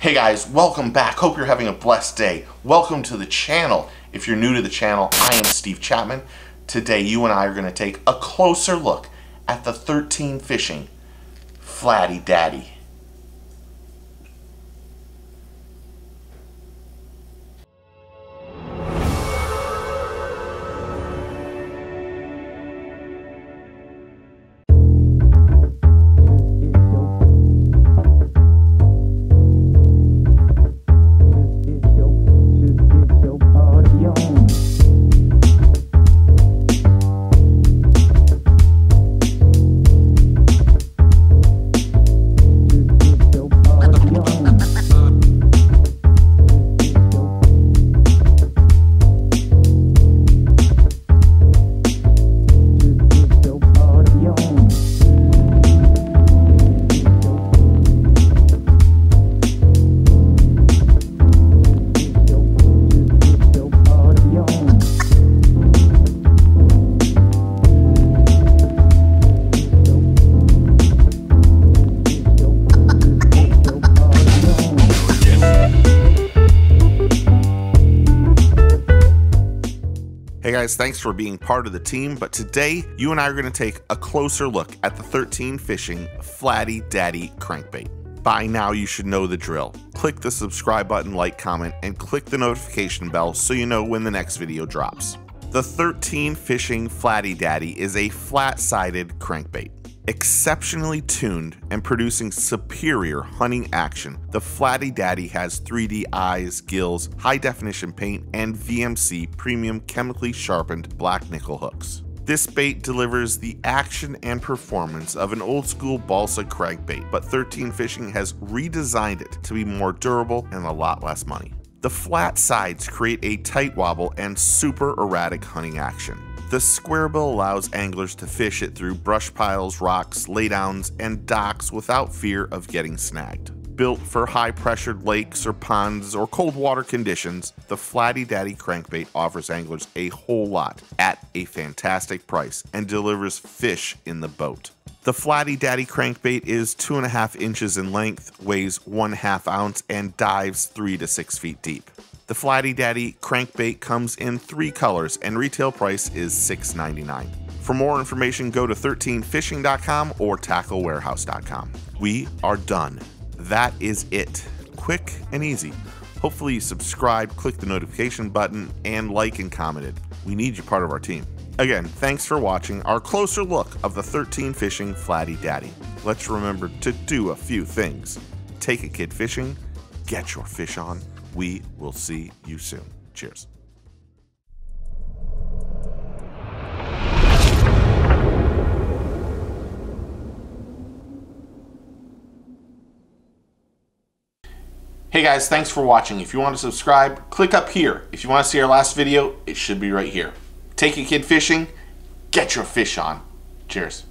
Hey guys, welcome back. Hope you're having a blessed day. Welcome to the channel. If you're new to the channel, I am Steve Chapman. Today, you and I are going to take a closer look at the 13 Fishing Flatty Daddy. Hey guys, thanks for being part of the team, but today you and I are going to take a closer look at the 13 Fishing Flatty Daddy Crankbait. By now, you should know the drill. Click the subscribe button, like, comment, and click the notification bell so you know when the next video drops. The 13 Fishing Flatty Daddy is a flat sided crankbait. Exceptionally tuned and producing superior hunting action, the Flatty Daddy has 3D eyes, gills, high definition paint, and VMC premium chemically sharpened black nickel hooks. This bait delivers the action and performance of an old school balsa crankbait, but 13 Fishing has redesigned it to be more durable and a lot less money. The flat sides create a tight wobble and super erratic hunting action. The square bill allows anglers to fish it through brush piles, rocks, laydowns, and docks without fear of getting snagged. Built for high pressured lakes or ponds or cold water conditions, the Flatty Daddy crankbait offers anglers a whole lot at a fantastic price and delivers fish in the boat. The Flatty Daddy crankbait is two and a half inches in length, weighs one half ounce, and dives three to six feet deep. The Flatty Daddy crankbait comes in three colors and retail price is $6.99. For more information, go to 13fishing.com or tacklewarehouse.com. We are done. That is it. Quick and easy. Hopefully, you subscribed, click the notification button, and like and commented. We need you part of our team. Again, thanks for watching our closer look of the 13 Fishing Flatty Daddy. Let's remember to do a few things. Take a kid fishing, get your fish on, we will see you soon. Cheers. Hey guys, thanks for watching. If you want to subscribe, click up here. If you want to see our last video, it should be right here. Take a kid fishing, get your fish on. Cheers.